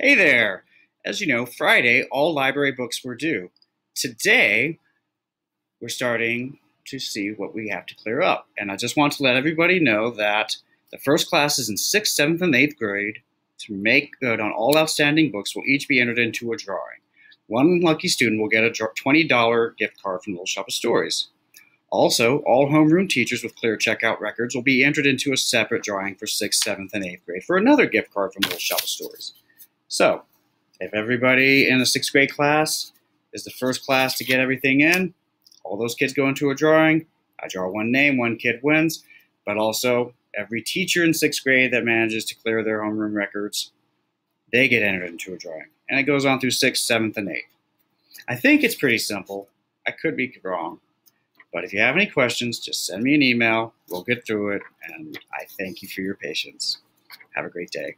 Hey there! As you know, Friday, all library books were due. Today, we're starting to see what we have to clear up. And I just want to let everybody know that the first classes in 6th, 7th, and 8th grade to make good on all outstanding books will each be entered into a drawing. One lucky student will get a $20 gift card from Little Shop of Stories. Also, all homeroom teachers with clear checkout records will be entered into a separate drawing for 6th, 7th, and 8th grade for another gift card from Little Shop of Stories. So, if everybody in the sixth grade class is the first class to get everything in, all those kids go into a drawing. I draw one name, one kid wins, but also every teacher in sixth grade that manages to clear their homeroom records, they get entered into a drawing. And it goes on through sixth, seventh, and eighth. I think it's pretty simple. I could be wrong. But if you have any questions, just send me an email. We'll get through it. And I thank you for your patience. Have a great day.